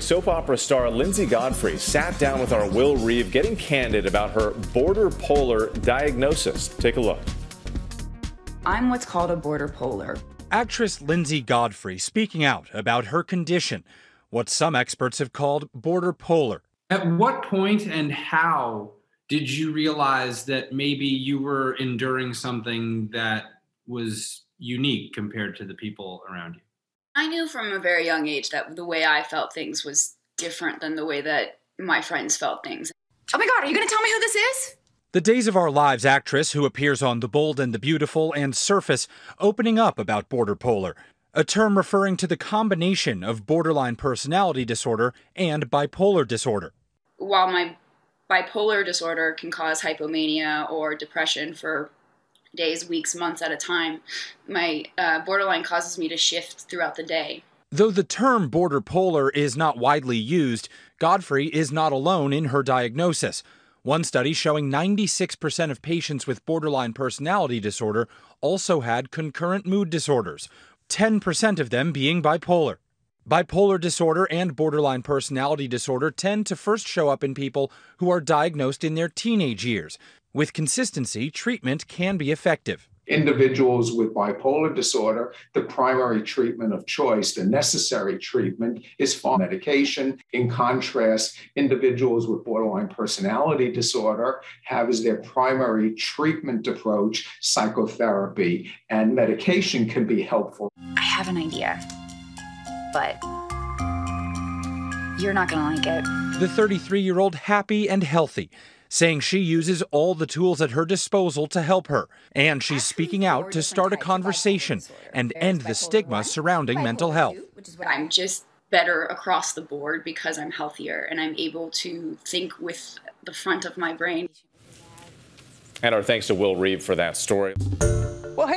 Soap opera star Linsey Godfrey sat down with our Will Reeve, getting candid about her border polar diagnosis. Take a look. I'm what's called a border polar. Actress Linsey Godfrey speaking out about her condition, what some experts have called border polar. At what point and how did you realize that maybe you were enduring something that was unique compared to the people around you? I knew from a very young age that the way I felt things was different than the way that my friends felt things. Oh my God, are you going to tell me who this is? The Days of Our Lives actress who appears on The Bold and the Beautiful and Surface opening up about border polar, a term referring to the combination of borderline personality disorder and bipolar disorder. While my bipolar disorder can cause hypomania or depression for days, weeks, months at a time, my uh, borderline causes me to shift throughout the day. Though the term border polar is not widely used, Godfrey is not alone in her diagnosis. One study showing 96% of patients with borderline personality disorder also had concurrent mood disorders, 10% of them being bipolar. Bipolar disorder and borderline personality disorder tend to first show up in people who are diagnosed in their teenage years. With consistency, treatment can be effective. Individuals with bipolar disorder, the primary treatment of choice, the necessary treatment is for medication. In contrast, individuals with borderline personality disorder have as their primary treatment approach psychotherapy, and medication can be helpful. I have an idea but you're not going to like it. The 33 year old happy and healthy, saying she uses all the tools at her disposal to help her. And she's speaking out to start a conversation and end the stigma surrounding mental health. I'm just better across the board because I'm healthier and I'm able to think with the front of my brain. And our thanks to Will Reeve for that story.